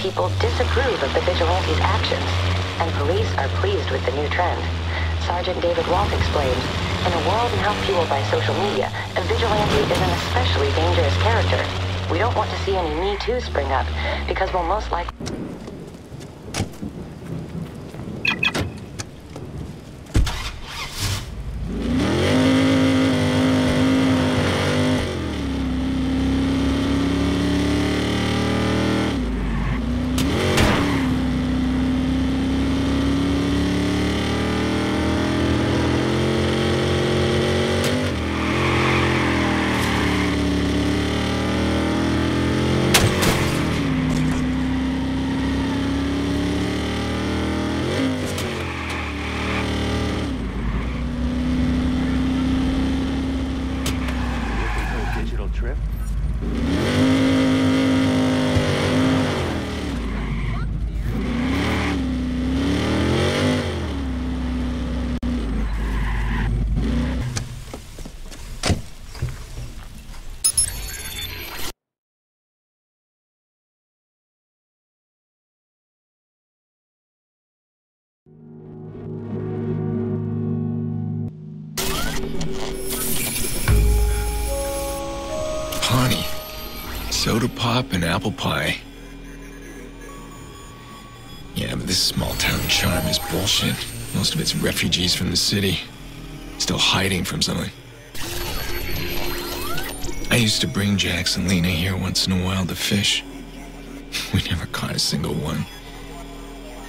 people disapprove of the vigilantes' actions, and police are pleased with the new trend. Sergeant David Walt explains, in a world now fueled by social media, a vigilante is an especially dangerous character. We don't want to see any Me Too spring up, because we'll most likely... Soda pop and apple pie. Yeah, but this small town charm is bullshit. Most of it's refugees from the city. Still hiding from something. I used to bring Jax and Lena here once in a while to fish. We never caught a single one.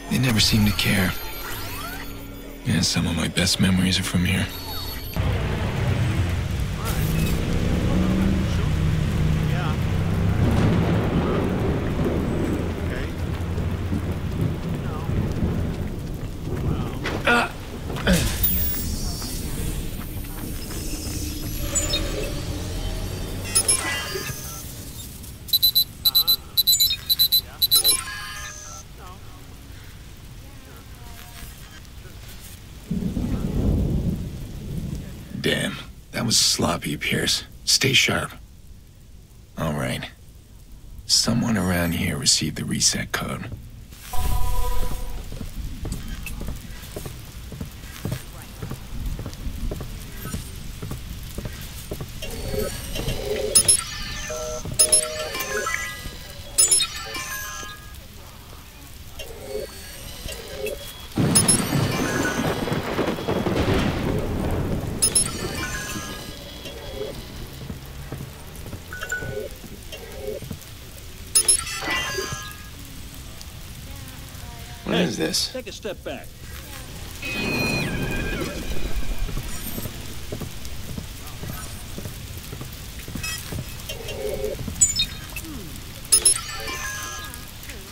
They never seemed to care. Yeah, some of my best memories are from here. Was sloppy, Pearce. Stay sharp. All right. Someone around here received the reset code. This? Take a step back.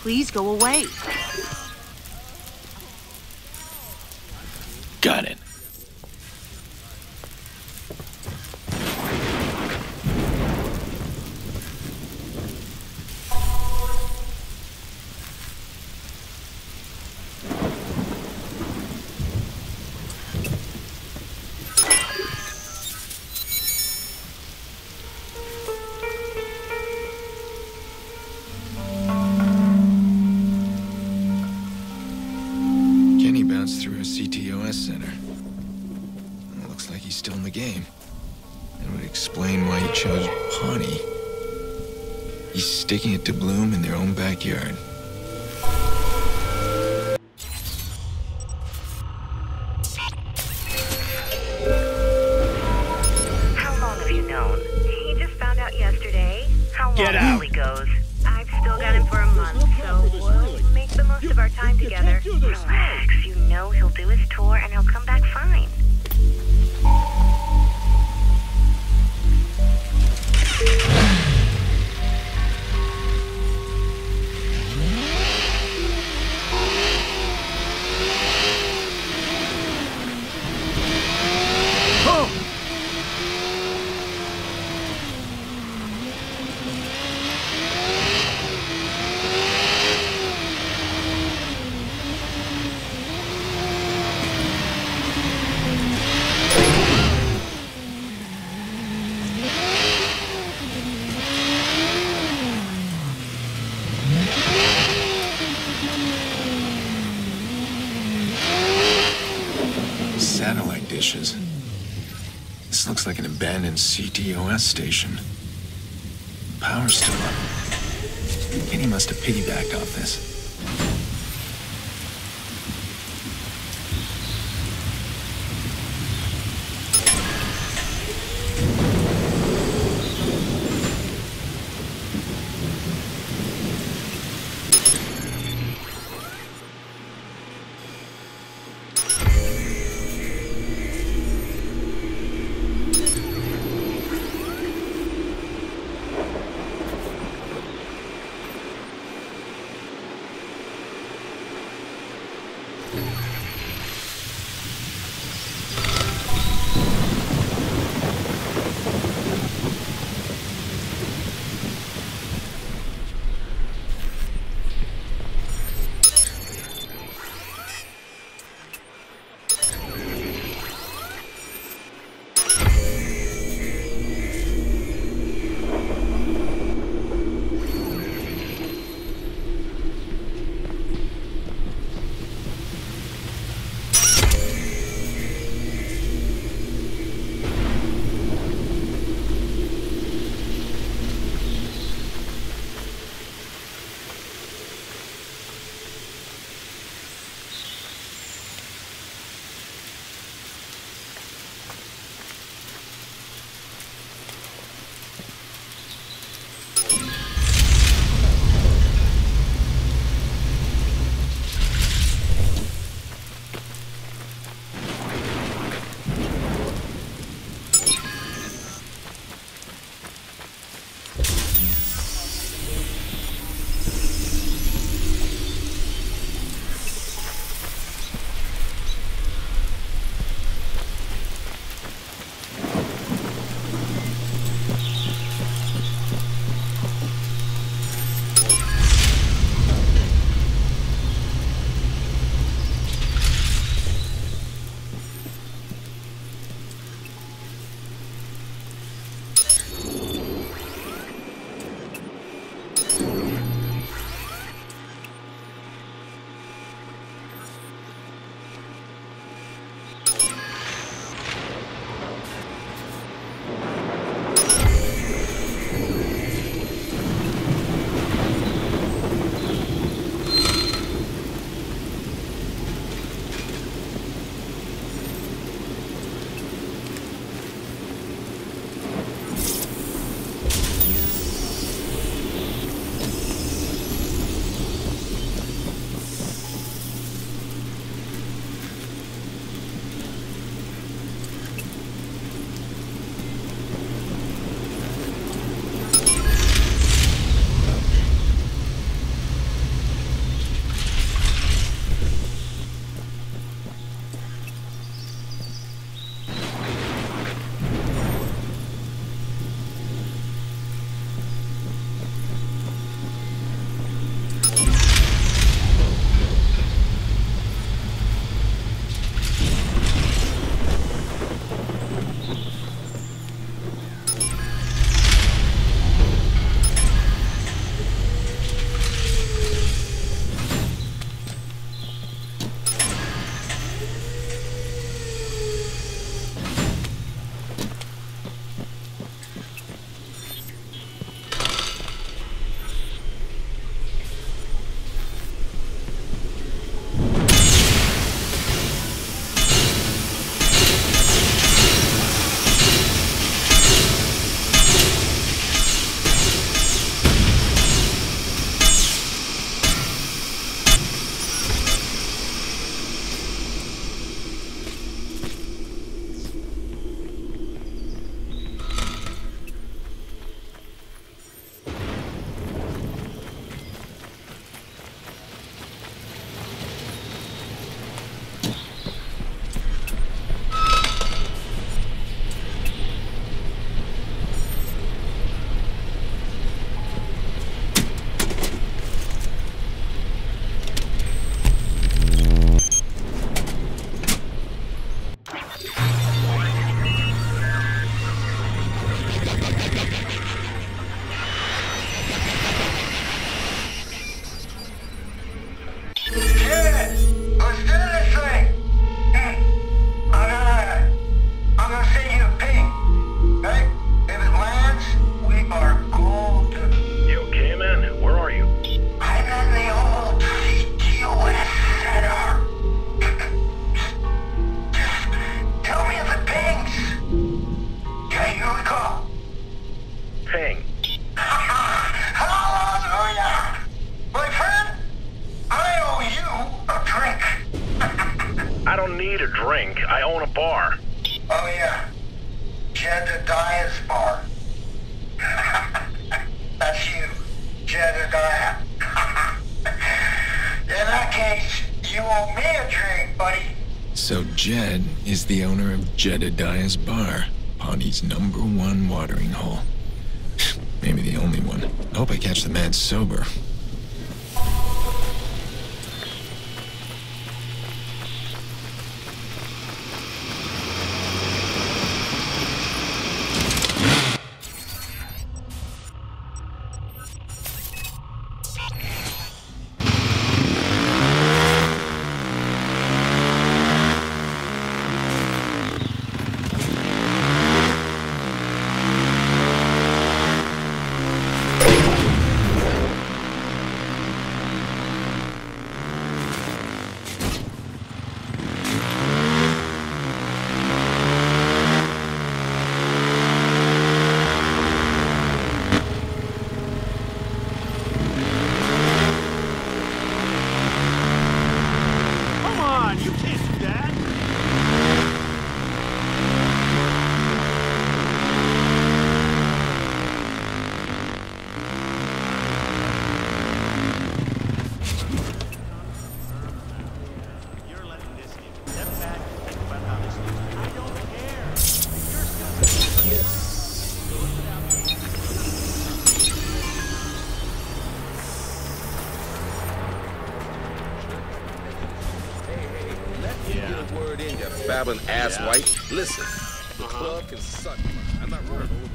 Please go away. Backyard. How long have you known? He just found out yesterday. How long Get out. he goes? I've still got him for a month, so we'll make the most of our time together. Relax. You know he'll do his tour and he'll come back fine. CTOS station. Power's still up. Kenney must have piggybacked off this. Jedediah's Bar, Pawnee's number one watering hole. Maybe the only one. I hope I catch the man sober. You babbling asswipe. Listen, the uh-huh. club can suck. I'm not running over.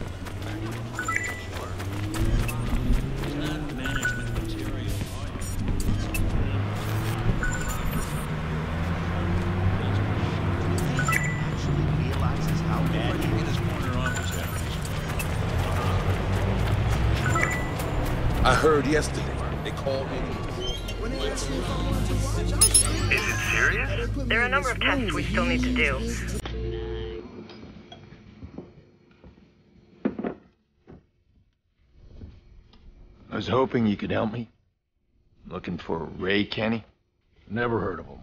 realizes how bad he is. I heard yesterday they called me. Is it serious? There are a number of tests we still need to do. I was hoping you could help me. Looking for Ray Kenney? Never heard of him.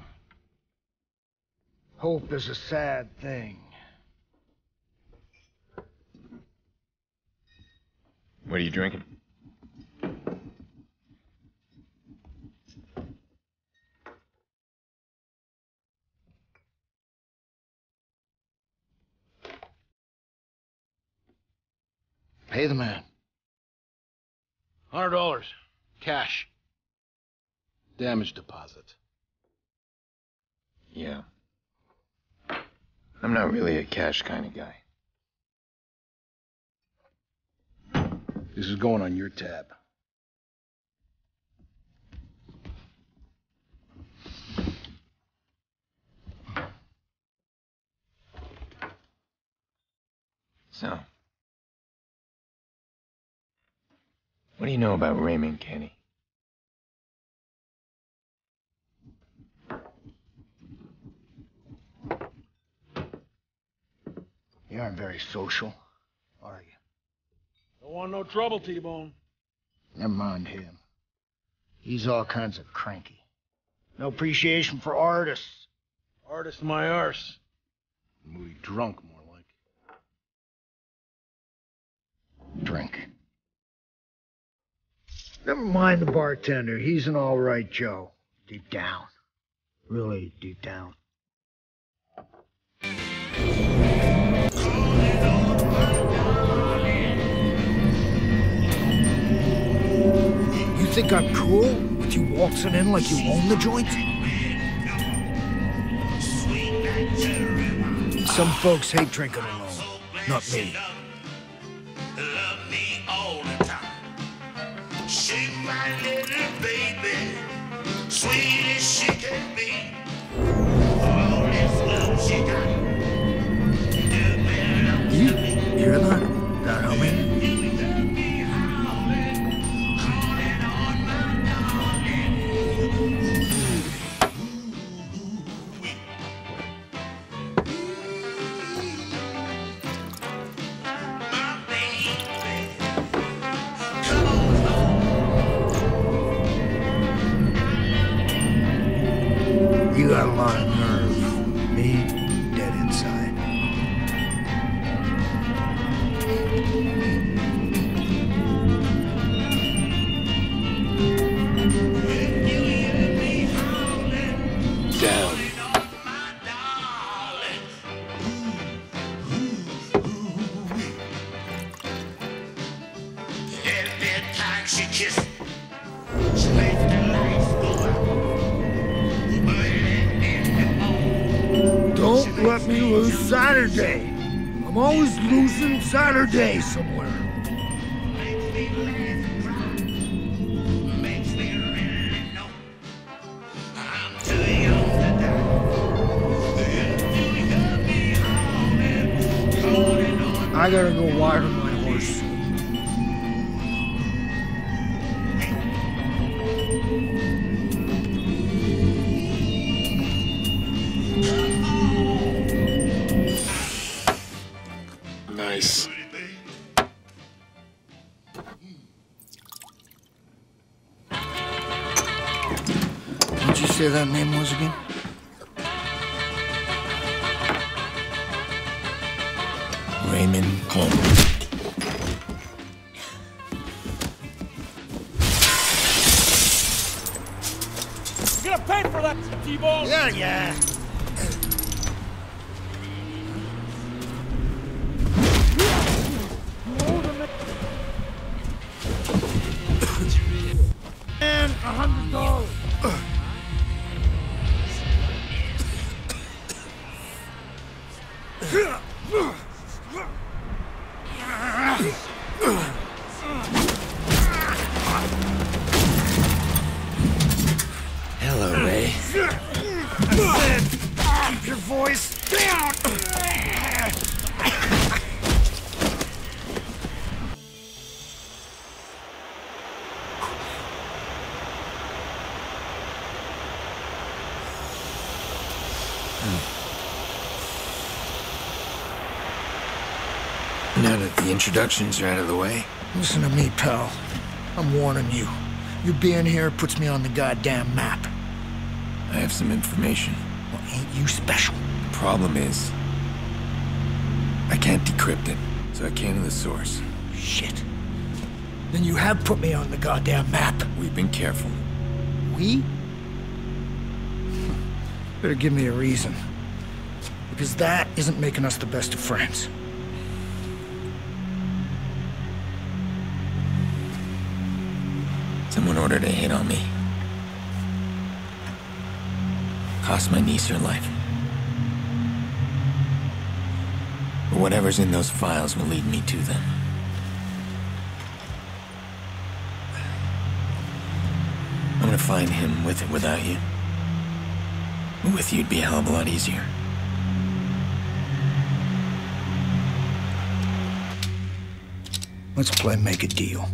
Hope is a sad thing. What are you drinking? Pay the man. Hundred dollars. Cash. Damage deposit. Yeah. I'm not really a cash kind of guy. This is going on your tab. So. What do you know about Raymond Kenney? You aren't very social, are you? Don't want no trouble, T-Bone. Never mind him. He's all kinds of cranky. No appreciation for artists. Artist my arse. Moody drunk, more like. Drink. Never mind the bartender. He's an all right Joe. Deep down. Really deep down. You think I'm cool with you waltzing in like you own the joint? Some folks hate drinking alone. Not me. Sweet as she can be. She got. You hear? That You got a lot What'd you say Keep down. Now that the introductions are out of the way, Listen to me, pal. I'm warning you. You being here puts me on the goddamn map. I have some information. Well, ain't you special? Problem is, I can't decrypt it, so I can't to the source. Shit. Then you have put me on the goddamn map. We've been careful. We? Better give me a reason. Because that isn't making us the best of friends. Someone ordered a hit on me. Cost my niece her life. But whatever's in those files will lead me to them. I'm gonna find him with it without you. With you, it'd be a hell of a lot easier. Let's play make a deal.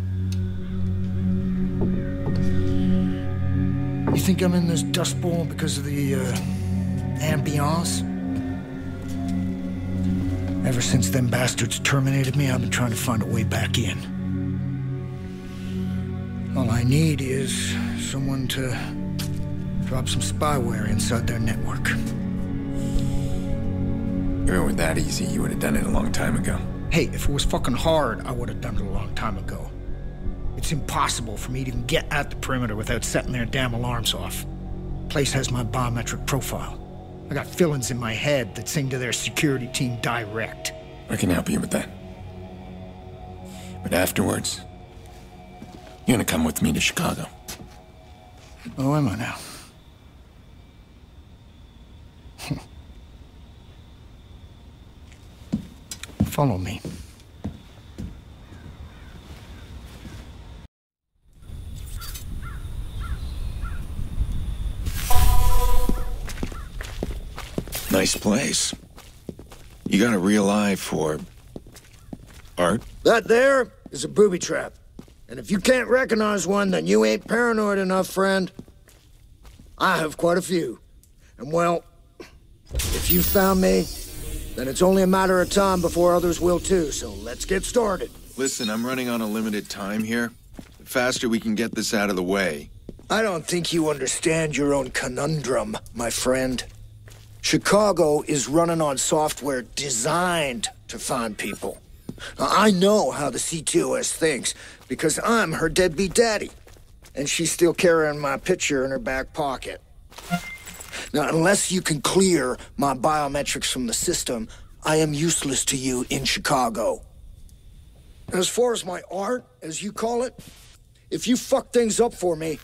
You think I'm in this dust bowl because of the, uh, ambiance? Ever since them bastards terminated me, I've been trying to find a way back in. All I need is someone to drop some spyware inside their network. If it were that easy, you would have done it a long time ago. Hey, if it was fucking hard, I would have done it a long time ago. It's impossible for me to even get at the perimeter without setting their damn alarms off. Place has my biometric profile. I got fillings in my head that sing to their security team direct. I can help you with that. But afterwards, you're gonna come with me to Chicago. Oh, am I now? Follow me. Nice place. You got a real eye for art? That there is a booby trap. And if you can't recognize one, then you ain't paranoid enough, friend. I have quite a few. And well, if you found me, then it's only a matter of time before others will too, so let's get started. Listen, I'm running on a limited time here. The faster we can get this out of the way. I don't think you understand your own conundrum, my friend. Chicago is running on software designed to find people. Now, I know how the CTOS thinks because I'm her deadbeat daddy. And she's still carrying my picture in her back pocket. Now, unless you can clear my biometrics from the system, I am useless to you in Chicago. As far as my art, as you call it, if you fuck things up for me,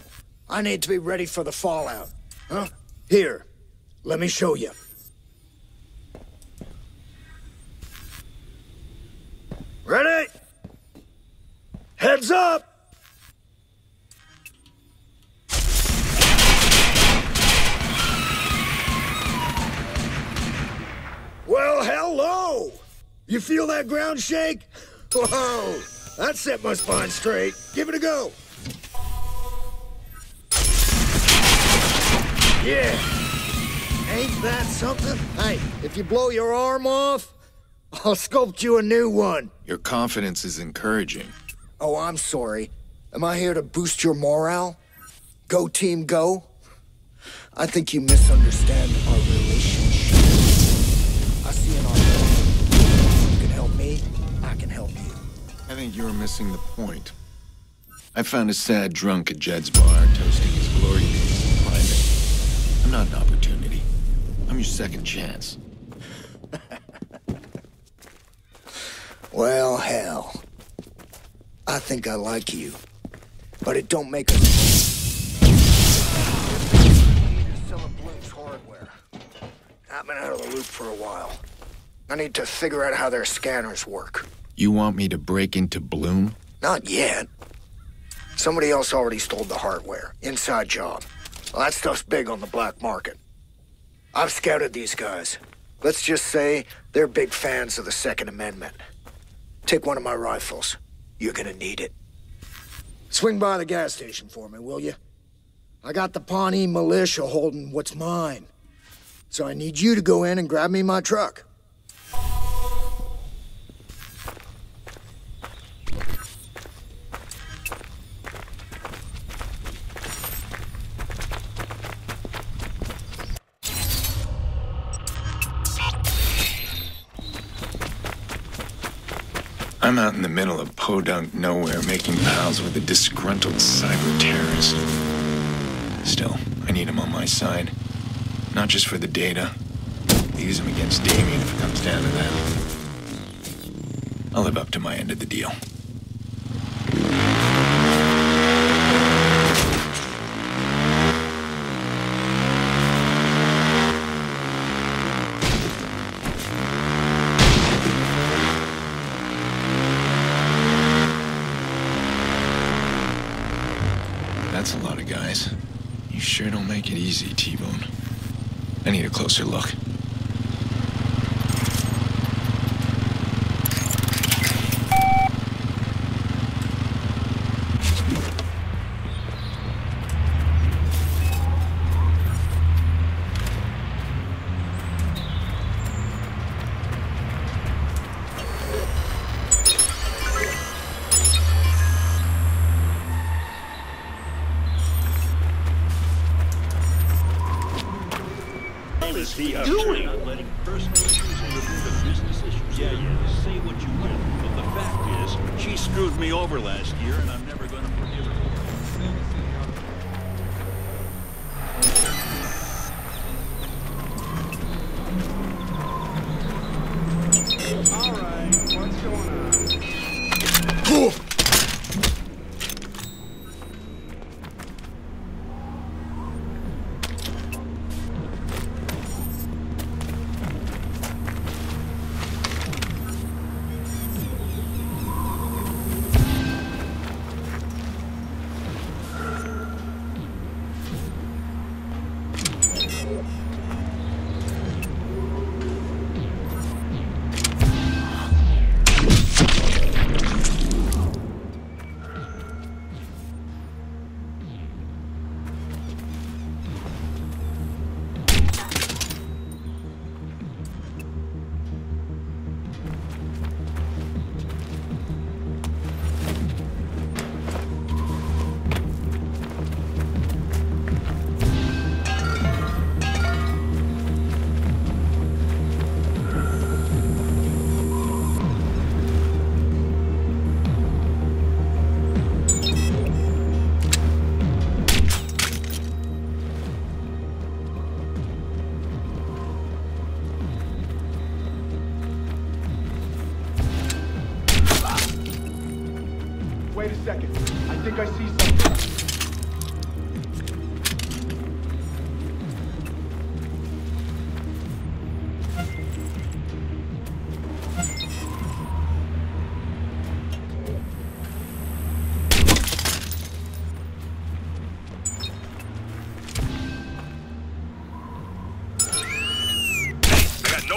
I need to be ready for the fallout. Huh? Here, let me show you. Ready? Heads up! Well, hello! You feel that ground shake? Whoa! That set my spine straight. Give it a go. Yeah. Ain't that something? Hey, if you blow your arm off, I'll sculpt you a new one. Your confidence is encouraging. Oh, I'm sorry. Am I here to boost your morale? Go team, go? I think you misunderstand our relationship. I see an opportunity. You can help me, I can help you. I think you're missing the point. I found a sad drunk at Jed's bar, toasting his glory days in private. I'm not an opportunity. I'm your second chance. Well, hell. I think I like you. But it don't make us... Some of Blume's hardware. I've been out of the loop for a while. I need to figure out how their scanners work. You want me to break into Bloom? Not yet. Somebody else already stole the hardware. Inside job. Well, that stuff's big on the black market. I've scouted these guys. Let's just say they're big fans of the Second Amendment. Take one of my rifles. You're gonna need it. Swing by the gas station for me, will you? I got the Pawnee militia holding what's mine. So I need you to go in and grab me my truck. Middle of podunk nowhere making pals with a disgruntled cyber terrorist. Still, I need him on my side. Not just for the data. I'll use him against Damien if it comes down to that. I'll live up to my end of the deal. That's a lot of guys. You sure don't make it easy, T-Bone. I need a closer look. Wait a second. I think I see something.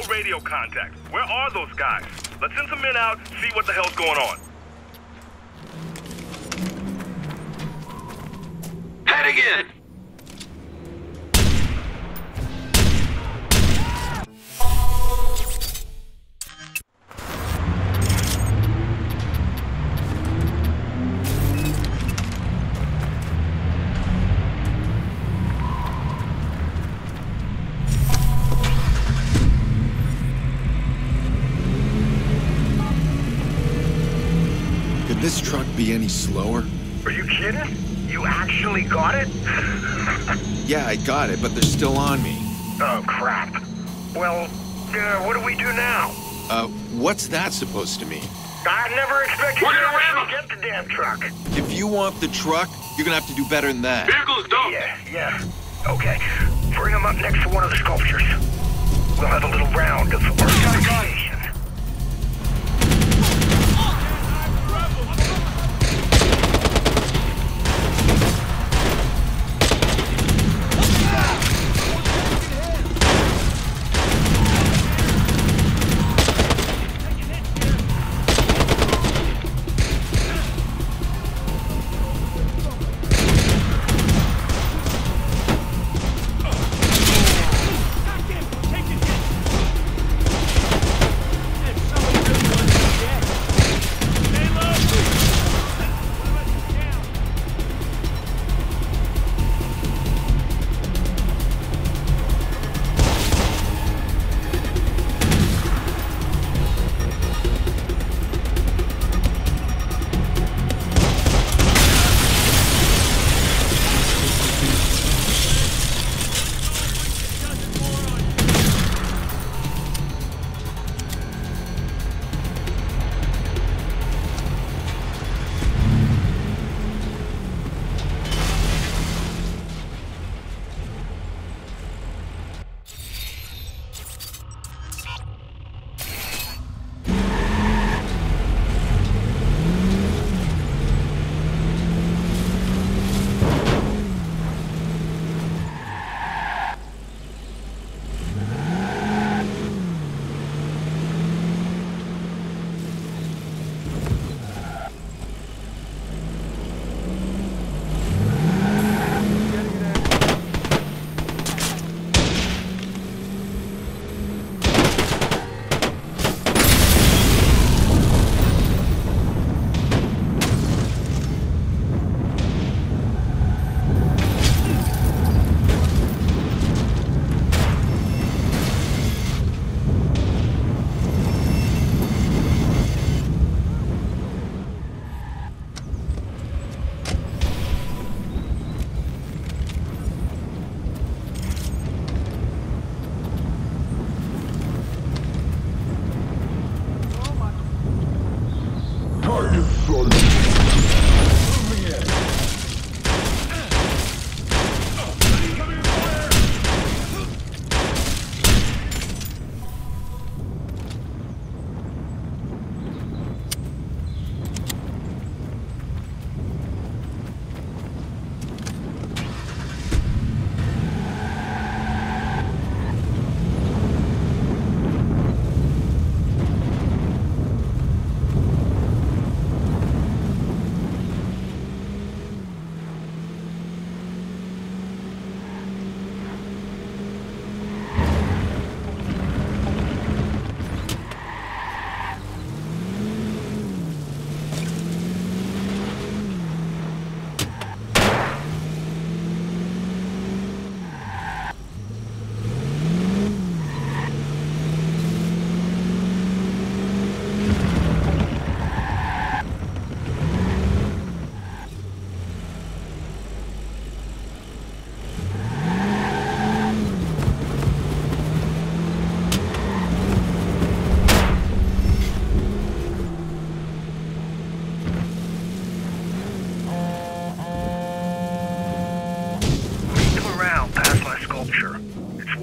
radio contact. Where are those guys? Let's send some men out, see what the hell's going on. This truck be any slower? Are you kidding? You actually got it? Yeah, I got it, but they're still on me. Oh, crap. Well, uh, what do we do now? Uh, what's that supposed to mean? I never expected We're you gonna to ram actually get the damn truck. If you want the truck, you're gonna have to do better than that. Vehicle's dumped! Yeah, yeah. Okay. Bring him up next to one of the sculptures. We'll have a little round of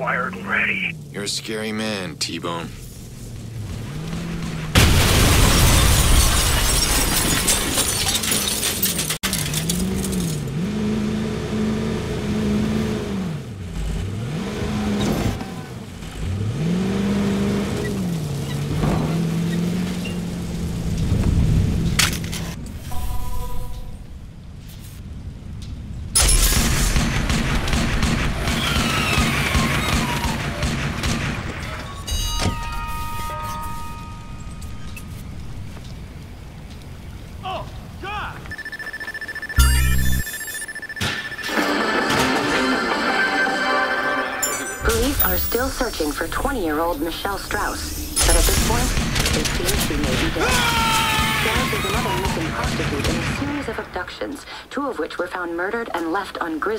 wired and ready. You're a scary man, T-Bone. Michelle Strauss, but at this point, it seems she may be dead. Strauss is another missing prostitute in a series of abductions, two of which were found murdered and left on grisly